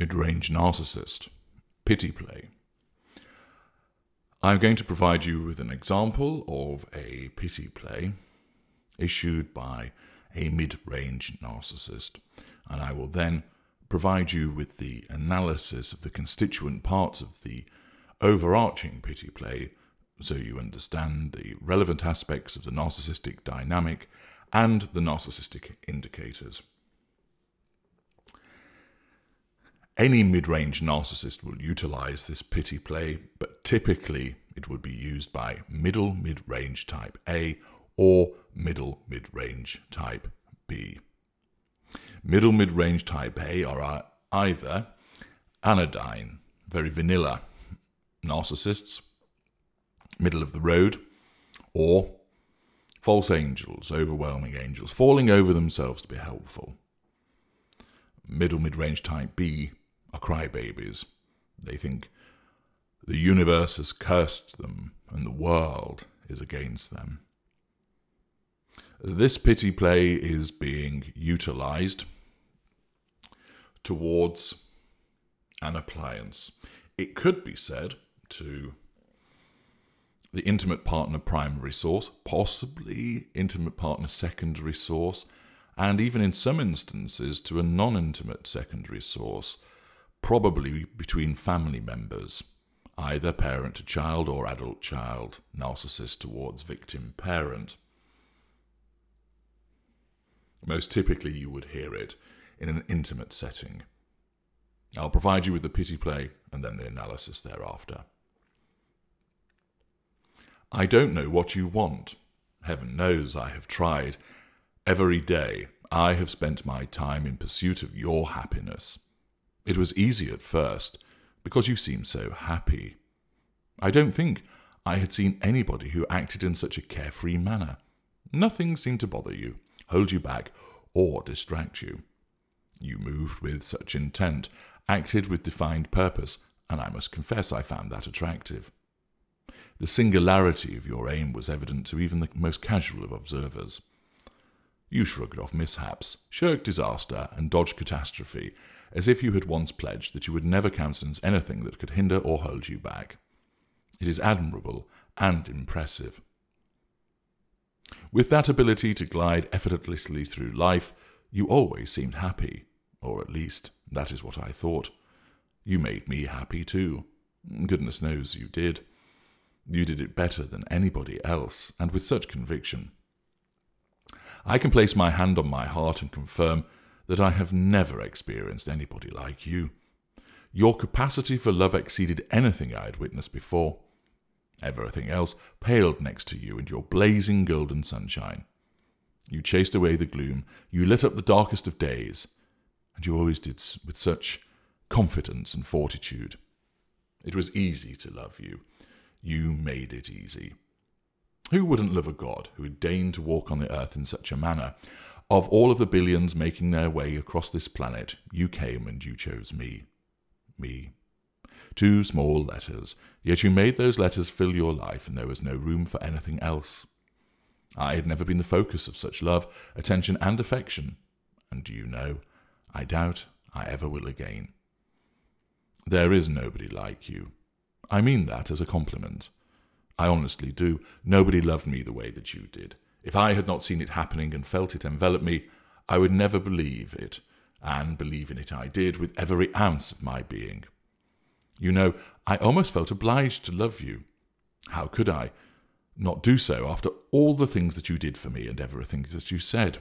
mid range narcissist, pity play. I'm going to provide you with an example of a pity play issued by a mid range narcissist, and I will then provide you with the analysis of the constituent parts of the overarching pity play so you understand the relevant aspects of the narcissistic dynamic and the narcissistic indicators. Any mid range narcissist will utilize this pity play, but typically it would be used by middle mid range type A or middle mid range type B. Middle mid range type A are uh, either anodyne, very vanilla narcissists, middle of the road, or false angels, overwhelming angels, falling over themselves to be helpful. Middle mid range type B are crybabies. They think the universe has cursed them and the world is against them. This pity play is being utilized towards an appliance. It could be said to the intimate partner primary source, possibly intimate partner secondary source, and even in some instances to a non intimate secondary source probably between family members, either parent to child or adult child, narcissist towards victim parent. Most typically, you would hear it in an intimate setting. I'll provide you with the pity play and then the analysis thereafter. I don't know what you want. Heaven knows I have tried. Every day I have spent my time in pursuit of your happiness. It was easy at first, because you seemed so happy. I don't think I had seen anybody who acted in such a carefree manner. Nothing seemed to bother you, hold you back, or distract you. You moved with such intent, acted with defined purpose, and I must confess I found that attractive. The singularity of your aim was evident to even the most casual of observers. You shrugged off mishaps, shirked disaster, and dodged catastrophe as if you had once pledged that you would never countenance anything that could hinder or hold you back. It is admirable and impressive. With that ability to glide effortlessly through life, you always seemed happy, or at least that is what I thought. You made me happy too. Goodness knows you did. You did it better than anybody else, and with such conviction. I can place my hand on my heart and confirm that I have never experienced anybody like you. Your capacity for love exceeded anything I had witnessed before. Everything else paled next to you and your blazing golden sunshine. You chased away the gloom, you lit up the darkest of days, and you always did with such confidence and fortitude. It was easy to love you. You made it easy. Who wouldn't love a God who had deigned to walk on the earth in such a manner? Of all of the billions making their way across this planet, you came and you chose me. Me. Two small letters, yet you made those letters fill your life, and there was no room for anything else. I had never been the focus of such love, attention, and affection, and do you know, I doubt I ever will again. There is nobody like you. I mean that as a compliment. I honestly do. Nobody loved me the way that you did. If I had not seen it happening and felt it envelop me, I would never believe it, and believe in it I did with every ounce of my being. You know, I almost felt obliged to love you. How could I not do so after all the things that you did for me and everything that you said?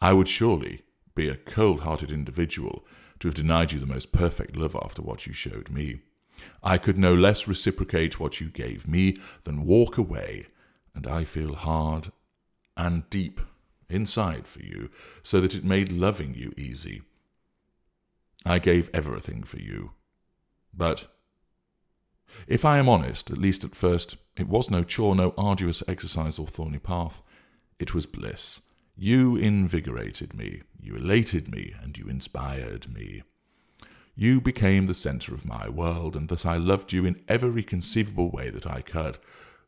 I would surely be a cold hearted individual to have denied you the most perfect love after what you showed me. I could no less reciprocate what you gave me than walk away and I feel hard and deep inside for you, so that it made loving you easy. I gave everything for you. But if I am honest, at least at first, it was no chore, no arduous exercise or thorny path. It was bliss. You invigorated me, you elated me, and you inspired me. You became the centre of my world, and thus I loved you in every conceivable way that I could,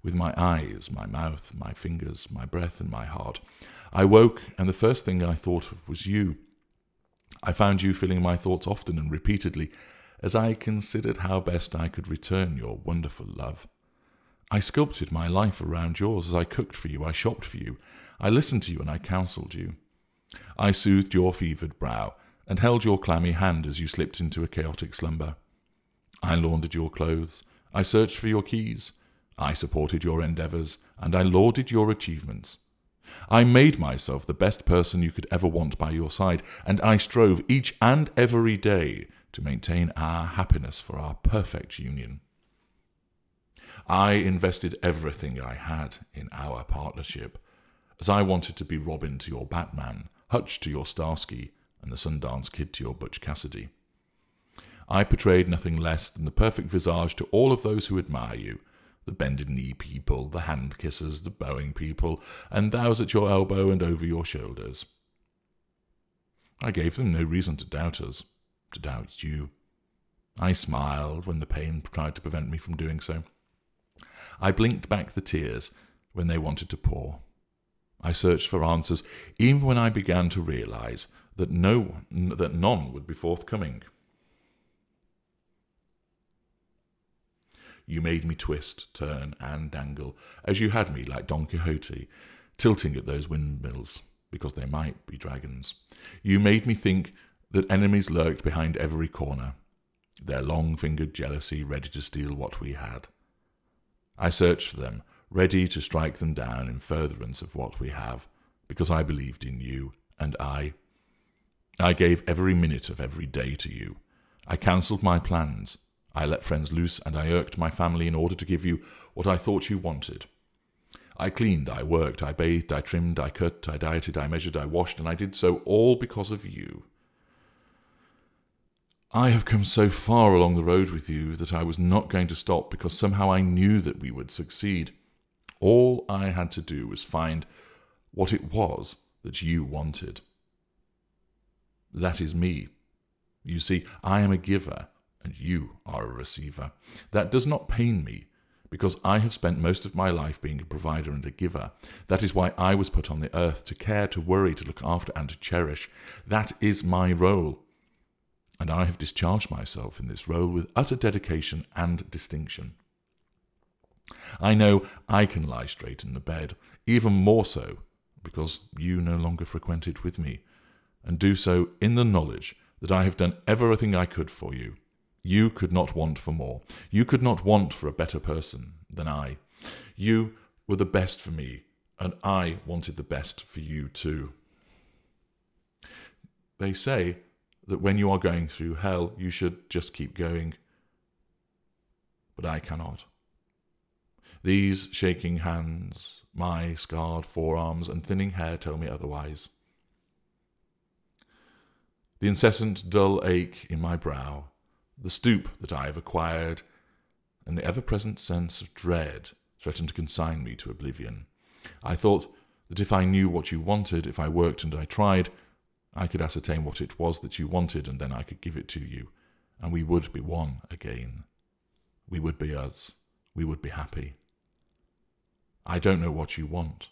with my eyes, my mouth, my fingers, my breath, and my heart. I woke, and the first thing I thought of was you. I found you filling my thoughts often and repeatedly as I considered how best I could return your wonderful love. I sculpted my life around yours as I cooked for you, I shopped for you, I listened to you, and I counselled you. I soothed your fevered brow and held your clammy hand as you slipped into a chaotic slumber. I laundered your clothes, I searched for your keys, I supported your endeavours, and I lauded your achievements. I made myself the best person you could ever want by your side, and I strove each and every day to maintain our happiness for our perfect union. I invested everything I had in our partnership, as I wanted to be Robin to your Batman, Hutch to your Starsky, and the Sundance Kid to your Butch Cassidy. I portrayed nothing less than the perfect visage to all of those who admire you, the bended knee people, the hand kissers, the bowing people, and those at your elbow and over your shoulders. I gave them no reason to doubt us, to doubt you. I smiled when the pain tried to prevent me from doing so. I blinked back the tears when they wanted to pour. I searched for answers, even when I began to realize that no that none would be forthcoming. You made me twist, turn, and dangle, as you had me like Don Quixote, tilting at those windmills, because they might be dragons. You made me think that enemies lurked behind every corner, their long fingered jealousy ready to steal what we had. I searched for them, ready to strike them down in furtherance of what we have, because I believed in you, and I. I gave every minute of every day to you. I cancelled my plans. I let friends loose, and I irked my family in order to give you what I thought you wanted. I cleaned, I worked, I bathed, I trimmed, I cut, I dieted, I measured, I washed, and I did so all because of you. I have come so far along the road with you that I was not going to stop because somehow I knew that we would succeed. All I had to do was find what it was that you wanted. That is me. You see, I am a giver and you are a receiver. That does not pain me because I have spent most of my life being a provider and a giver. That is why I was put on the earth to care, to worry, to look after, and to cherish. That is my role. And I have discharged myself in this role with utter dedication and distinction. I know I can lie straight in the bed, even more so because you no longer frequent it with me, and do so in the knowledge that I have done everything I could for you. You could not want for more. You could not want for a better person than I. You were the best for me, and I wanted the best for you too. They say that when you are going through hell, you should just keep going. But I cannot. These shaking hands, my scarred forearms, and thinning hair tell me otherwise. The incessant dull ache in my brow, the stoop that I have acquired, and the ever present sense of dread threaten to consign me to oblivion. I thought that if I knew what you wanted, if I worked and I tried, I could ascertain what it was that you wanted, and then I could give it to you, and we would be one again. We would be us. We would be happy. I don't know what you want,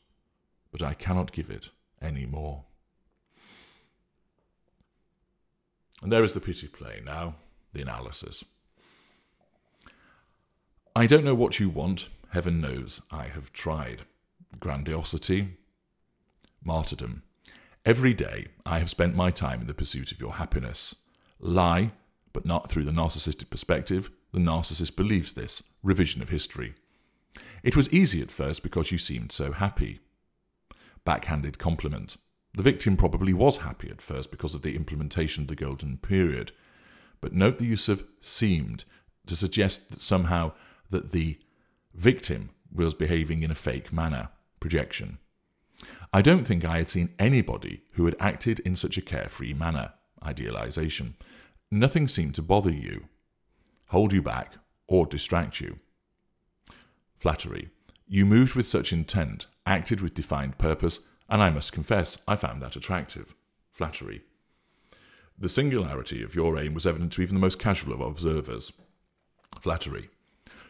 but I cannot give it any more. And there is the pity play now, the analysis. I don't know what you want, heaven knows I have tried. Grandiosity, martyrdom, Every day I have spent my time in the pursuit of your happiness. Lie, but not through the narcissistic perspective. The narcissist believes this. Revision of history. It was easy at first because you seemed so happy. Backhanded compliment. The victim probably was happy at first because of the implementation of the golden period. But note the use of seemed to suggest that somehow that the victim was behaving in a fake manner. Projection. I don't think I had seen anybody who had acted in such a carefree manner. Idealization. Nothing seemed to bother you, hold you back, or distract you. Flattery. You moved with such intent, acted with defined purpose, and I must confess I found that attractive. Flattery. The singularity of your aim was evident to even the most casual of observers. Flattery.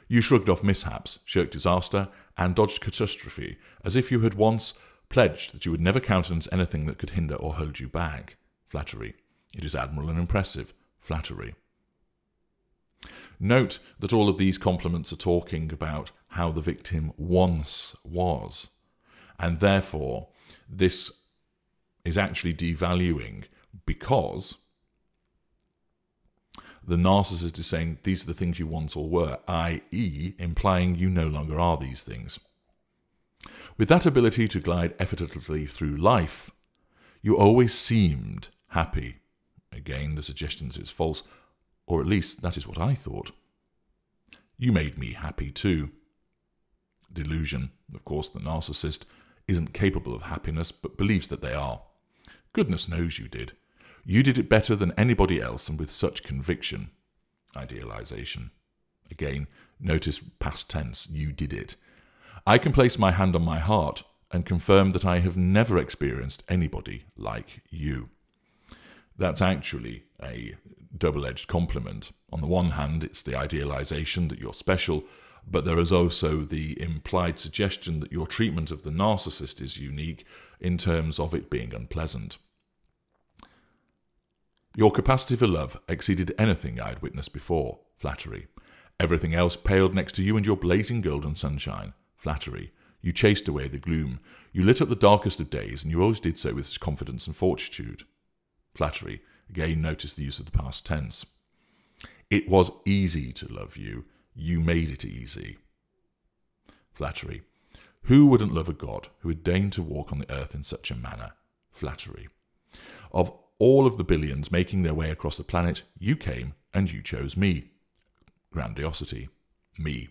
You shrugged off mishaps, shirked disaster, and dodged catastrophe as if you had once pledged that you would never countenance anything that could hinder or hold you back. Flattery. It is admirable and impressive. Flattery. Note that all of these compliments are talking about how the victim once was. And therefore, this is actually devaluing because the narcissist is saying these are the things you once or were, i.e., implying you no longer are these things. With that ability to glide effortlessly through life, you always seemed happy. Again, the suggestion is false, or at least that is what I thought. You made me happy too. Delusion. Of course, the narcissist isn't capable of happiness, but believes that they are. Goodness knows you did. You did it better than anybody else and with such conviction. Idealization. Again, notice past tense, you did it. I can place my hand on my heart and confirm that I have never experienced anybody like you. That's actually a double edged compliment. On the one hand, it's the idealization that you're special, but there is also the implied suggestion that your treatment of the narcissist is unique in terms of it being unpleasant. Your capacity for love exceeded anything I had witnessed before. Flattery. Everything else paled next to you and your blazing golden sunshine. Flattery. You chased away the gloom. You lit up the darkest of days, and you always did so with confidence and fortitude. Flattery. Again, notice the use of the past tense. It was easy to love you. You made it easy. Flattery. Who wouldn't love a God who had deigned to walk on the earth in such a manner? Flattery. Of all of the billions making their way across the planet, you came and you chose me. Grandiosity. Me.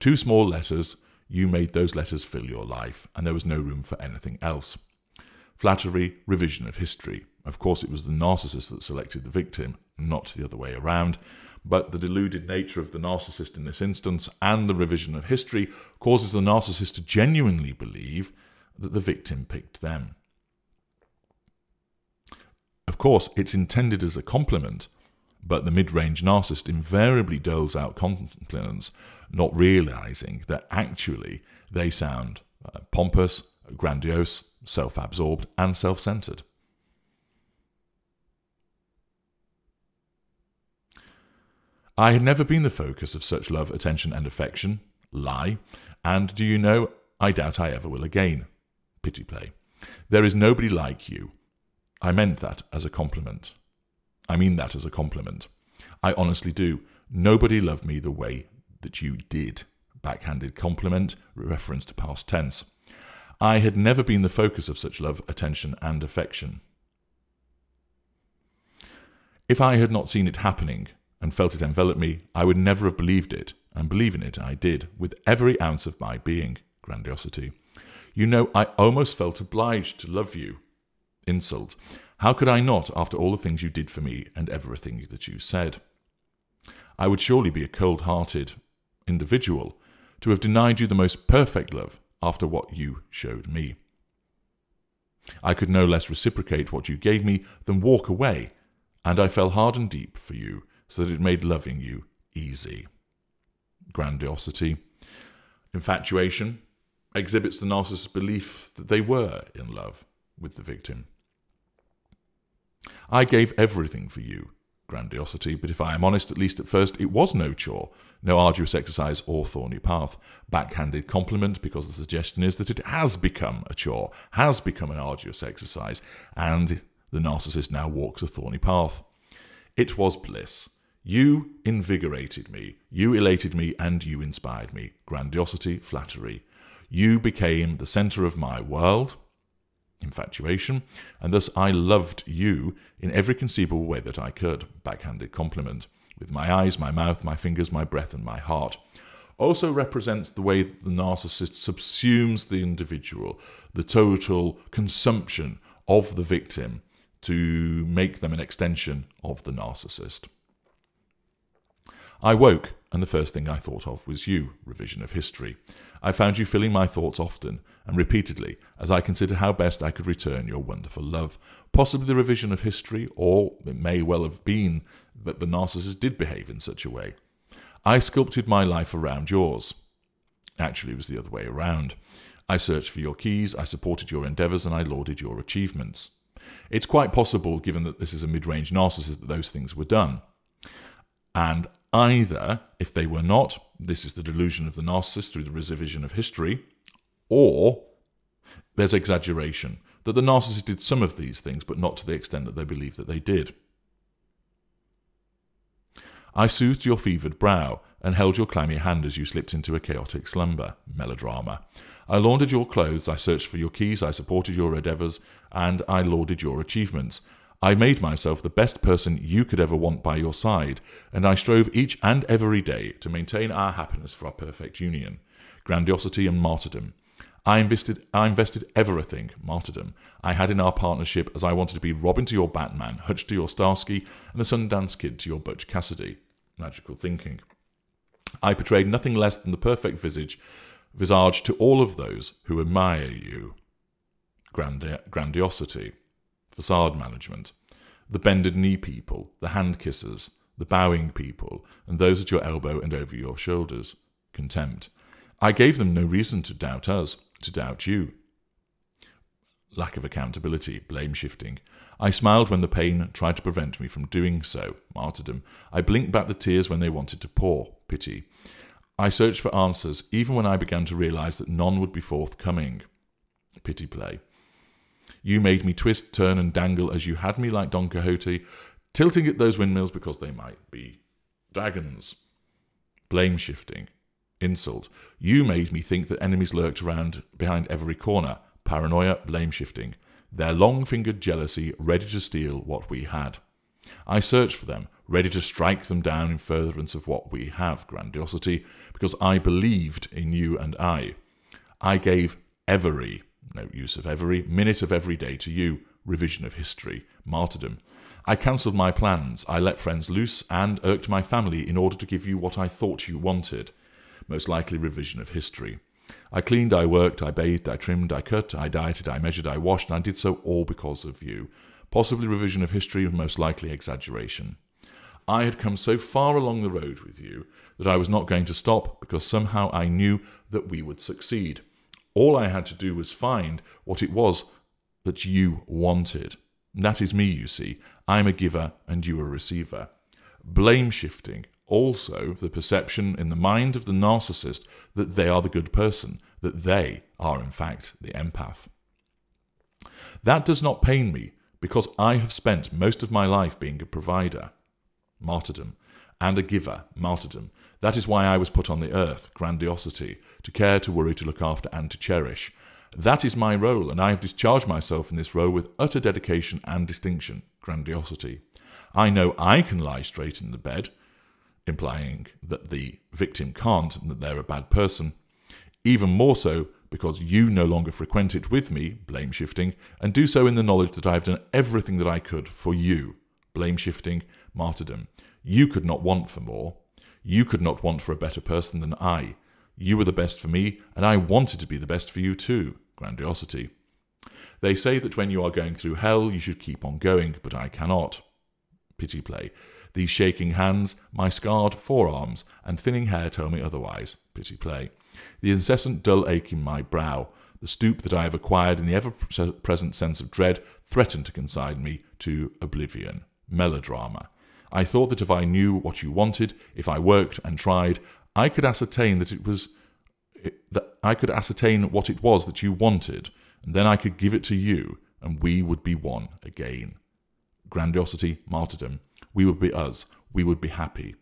Two small letters, you made those letters fill your life, and there was no room for anything else. Flattery, revision of history. Of course, it was the narcissist that selected the victim, not the other way around. But the deluded nature of the narcissist in this instance and the revision of history causes the narcissist to genuinely believe that the victim picked them. Of course, it's intended as a compliment, but the mid range narcissist invariably doles out compliments, not realizing that actually they sound uh, pompous, grandiose, self absorbed, and self centered. I had never been the focus of such love, attention, and affection. Lie. And do you know, I doubt I ever will again. Pity play. There is nobody like you. I meant that as a compliment. I mean that as a compliment. I honestly do. Nobody loved me the way that you did. Backhanded compliment, reference to past tense. I had never been the focus of such love, attention, and affection. If I had not seen it happening and felt it envelop me, I would never have believed it, and believe in it I did, with every ounce of my being. Grandiosity. You know, I almost felt obliged to love you insult. How could I not, after all the things you did for me and everything that you said? I would surely be a cold hearted individual to have denied you the most perfect love after what you showed me. I could no less reciprocate what you gave me than walk away, and I fell hard and deep for you, so that it made loving you easy. Grandiosity. Infatuation exhibits the narcissist's belief that they were in love with the victim. I gave everything for you, grandiosity, but if I am honest, at least at first, it was no chore, no arduous exercise or thorny path. Backhanded compliment, because the suggestion is that it has become a chore, has become an arduous exercise, and the narcissist now walks a thorny path. It was bliss. You invigorated me, you elated me, and you inspired me. Grandiosity, flattery. You became the centre of my world, infatuation, and thus I loved you in every conceivable way that I could. Backhanded compliment. With my eyes, my mouth, my fingers, my breath, and my heart. Also represents the way that the narcissist subsumes the individual, the total consumption of the victim to make them an extension of the narcissist. I woke, and the first thing I thought of was you, revision of history. I found you filling my thoughts often and repeatedly as I considered how best I could return your wonderful love. Possibly the revision of history, or it may well have been that the narcissist did behave in such a way. I sculpted my life around yours. Actually, it was the other way around. I searched for your keys, I supported your endeavours, and I lauded your achievements. It's quite possible, given that this is a mid range narcissist, that those things were done. And either, if they were not, this is the delusion of the narcissist through the revision of history, or there's exaggeration, that the narcissist did some of these things, but not to the extent that they believe that they did. I soothed your fevered brow and held your clammy hand as you slipped into a chaotic slumber. Melodrama. I laundered your clothes, I searched for your keys, I supported your endeavours, and I lauded your achievements. I made myself the best person you could ever want by your side, and I strove each and every day to maintain our happiness for our perfect union. Grandiosity and martyrdom. I invested, I invested everything, martyrdom, I had in our partnership as I wanted to be Robin to your Batman, Hutch to your Starsky, and the Sundance Kid to your Butch Cassidy. Magical thinking. I portrayed nothing less than the perfect visage, visage to all of those who admire you. Grandi- grandiosity, facade management, the bended knee people, the hand kissers, the bowing people, and those at your elbow and over your shoulders. Contempt. I gave them no reason to doubt us, to doubt you. Lack of accountability, blame shifting. I smiled when the pain tried to prevent me from doing so, martyrdom. I blinked back the tears when they wanted to pour, pity. I searched for answers, even when I began to realize that none would be forthcoming. Pity play. You made me twist, turn, and dangle as you had me like Don Quixote, tilting at those windmills because they might be dragons. Blame shifting. Insult. You made me think that enemies lurked around behind every corner. Paranoia, blame shifting. Their long fingered jealousy ready to steal what we had. I searched for them, ready to strike them down in furtherance of what we have, grandiosity, because I believed in you and I. I gave every, no use of every, minute of every day to you, revision of history, martyrdom. I cancelled my plans, I let friends loose, and irked my family in order to give you what I thought you wanted most likely revision of history. I cleaned, I worked, I bathed, I trimmed, I cut, I dieted, I measured, I washed, and I did so all because of you. Possibly revision of history, and most likely exaggeration. I had come so far along the road with you that I was not going to stop because somehow I knew that we would succeed. All I had to do was find what it was that you wanted. That is me, you see. I'm a giver and you a receiver. Blame shifting, also the perception in the mind of the narcissist that they are the good person, that they are, in fact, the empath. That does not pain me because I have spent most of my life being a provider, martyrdom, and a giver, martyrdom. That is why I was put on the earth, grandiosity, to care, to worry, to look after, and to cherish. That is my role, and I have discharged myself in this role with utter dedication and distinction, grandiosity. I know I can lie straight in the bed, implying that the victim can't and that they're a bad person. Even more so because you no longer frequent it with me, blame shifting, and do so in the knowledge that I have done everything that I could for you, blame shifting, martyrdom. You could not want for more. You could not want for a better person than I. You were the best for me, and I wanted to be the best for you too, grandiosity. They say that when you are going through hell, you should keep on going, but I cannot. Pity play. These shaking hands, my scarred forearms, and thinning hair tell me otherwise. Pity play. The incessant dull ache in my brow, the stoop that I have acquired in the ever present sense of dread, threaten to consign me to oblivion. Melodrama. I thought that if I knew what you wanted, if I worked and tried, I could ascertain that it was that I could ascertain what it was that you wanted, and then I could give it to you, and we would be one again. Grandiosity, martyrdom, we would be us. We would be happy.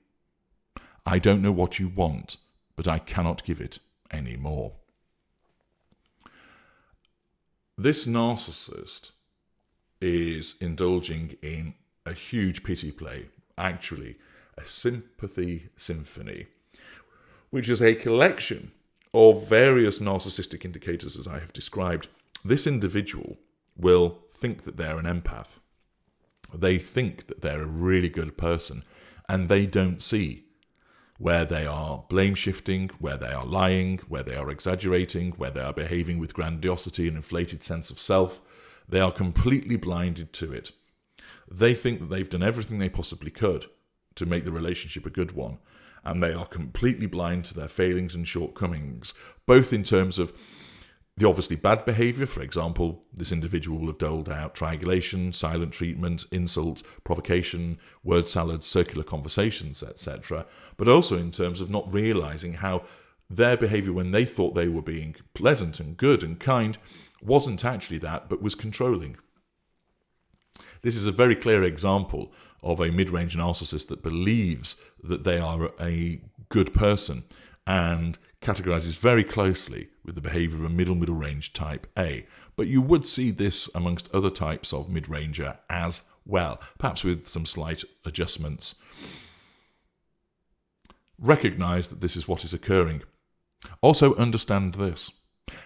I don't know what you want, but I cannot give it any more. This narcissist is indulging in a huge pity play, actually, a sympathy symphony, which is a collection of various narcissistic indicators as I have described. This individual will think that they're an empath they think that they're a really good person and they don't see where they are blame shifting, where they are lying, where they are exaggerating, where they are behaving with grandiosity and inflated sense of self. They are completely blinded to it. They think that they've done everything they possibly could to make the relationship a good one, and they are completely blind to their failings and shortcomings, both in terms of The obviously bad behaviour, for example, this individual will have doled out triangulation, silent treatment, insults, provocation, word salads, circular conversations, etc. But also in terms of not realising how their behaviour when they thought they were being pleasant and good and kind wasn't actually that, but was controlling. This is a very clear example of a mid range narcissist that believes that they are a good person and categorizes very closely with the behavior of a middle middle range type A. But you would see this amongst other types of mid ranger as well, perhaps with some slight adjustments. Recognize that this is what is occurring. Also, understand this.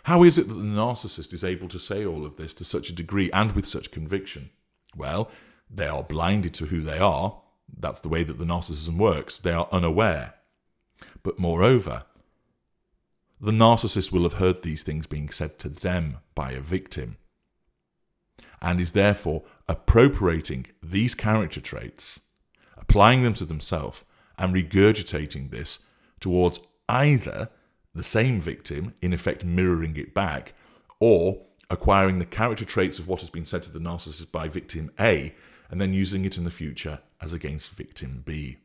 How is it that the narcissist is able to say all of this to such a degree and with such conviction? Well, they are blinded to who they are. That's the way that the narcissism works. They are unaware. But moreover, the narcissist will have heard these things being said to them by a victim and is therefore appropriating these character traits, applying them to themselves, and regurgitating this towards either the same victim, in effect mirroring it back, or acquiring the character traits of what has been said to the narcissist by victim A and then using it in the future as against victim B.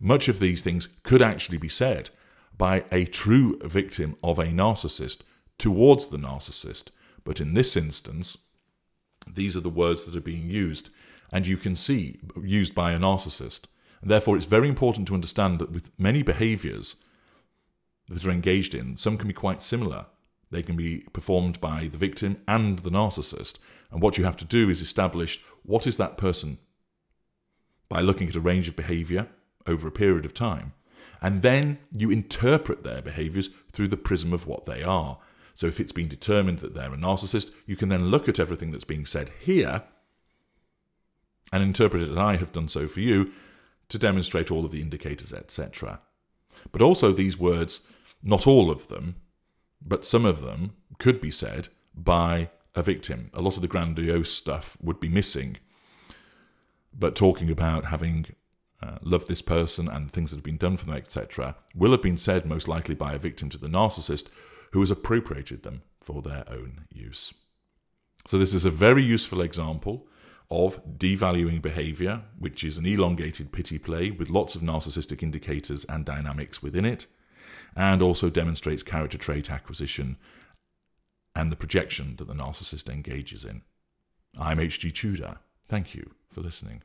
Much of these things could actually be said by a true victim of a narcissist towards the narcissist, but in this instance, these are the words that are being used, and you can see used by a narcissist. And therefore, it's very important to understand that with many behaviors that are engaged in, some can be quite similar. They can be performed by the victim and the narcissist. And what you have to do is establish what is that person by looking at a range of behavior over a period of time. And then you interpret their behaviors through the prism of what they are. So if it's been determined that they're a narcissist, you can then look at everything that's being said here and interpret it, and I have done so for you, to demonstrate all of the indicators, etc. But also these words, not all of them, but some of them could be said by a victim. A lot of the grandiose stuff would be missing. But talking about having uh, loved this person and things that have been done for them, etc., will have been said most likely by a victim to the narcissist who has appropriated them for their own use. So, this is a very useful example of devaluing behavior, which is an elongated pity play with lots of narcissistic indicators and dynamics within it, and also demonstrates character trait acquisition and the projection that the narcissist engages in. I'm H.G. Tudor. Thank you for listening.